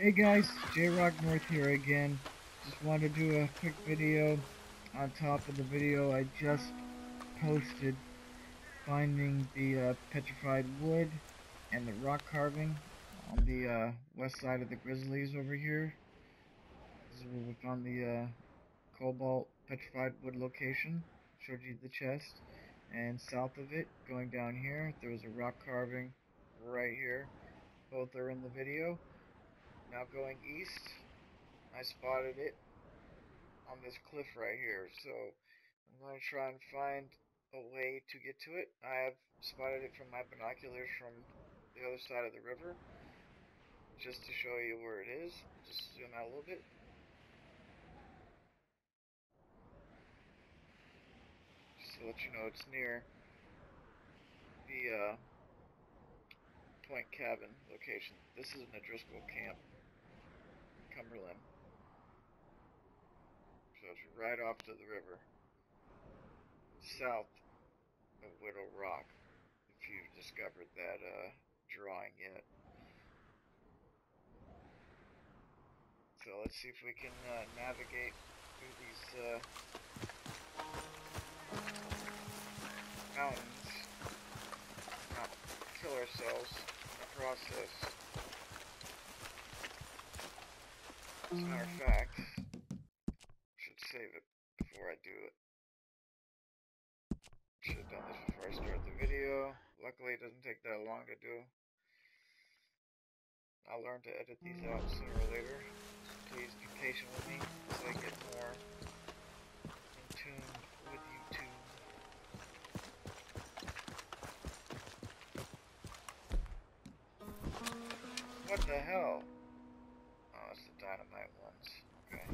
Hey guys, J-Rock North here again. Just wanted to do a quick video on top of the video I just posted finding the uh, petrified wood and the rock carving on the uh, west side of the Grizzlies over here. This is where we found the uh, cobalt petrified wood location. Showed you the chest. And south of it, going down here, there was a rock carving right here. Both are in the video. Now going east, I spotted it on this cliff right here. So I'm going to try and find a way to get to it. I have spotted it from my binoculars from the other side of the river. Just to show you where it is. Just zoom out a little bit. Just to let you know it's near the uh, Point Cabin location. This is an O'Driscoll camp. Cumberland. So it's right off to the river, south of Widow Rock, if you've discovered that uh, drawing yet. So let's see if we can uh, navigate through these uh, mountains, not kill ourselves process. As a matter of fact, should save it before I do it. Should have done this before I start the video. Luckily, it doesn't take that long to do. I'll learn to edit these out sooner or later. Please be patient with me as I get more in tune the hell? Oh, it's the dynamite ones. Okay.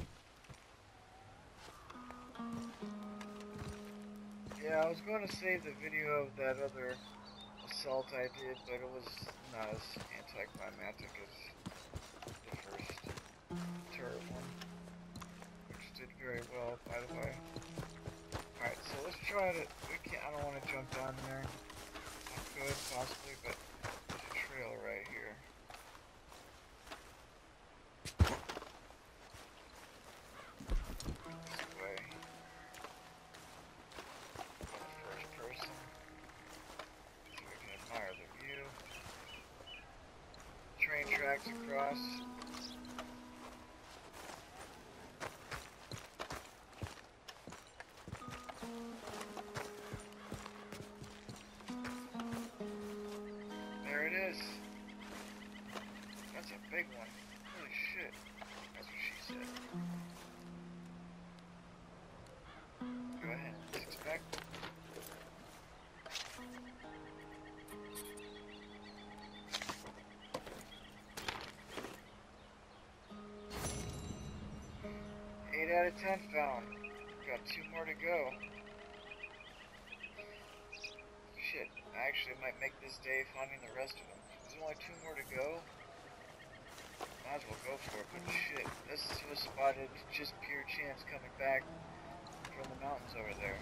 Yeah, I was going to save the video of that other assault I did, but it was not as anticlimactic as the first turret one, which did very well, by the way. Alright, so let's try to, we can't, I don't want to jump down there. I could, possibly, but there's a trail right here. Train across. There it is. That's a big one. Holy shit. Out of ten found. Got two more to go. Shit, I actually might make this day finding the rest of them. There's only two more to go. Might as well go for it, but shit, this was spotted just pure chance coming back from the mountains over there.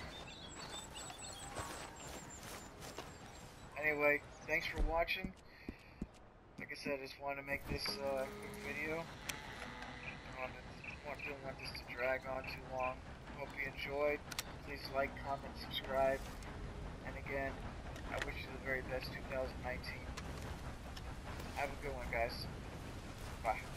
Anyway, thanks for watching. Like I said, I just wanted to make this uh, quick video. I didn't want this to drag on too long. Hope you enjoyed. Please like, comment, subscribe. And again, I wish you the very best 2019. Have a good one, guys. Bye.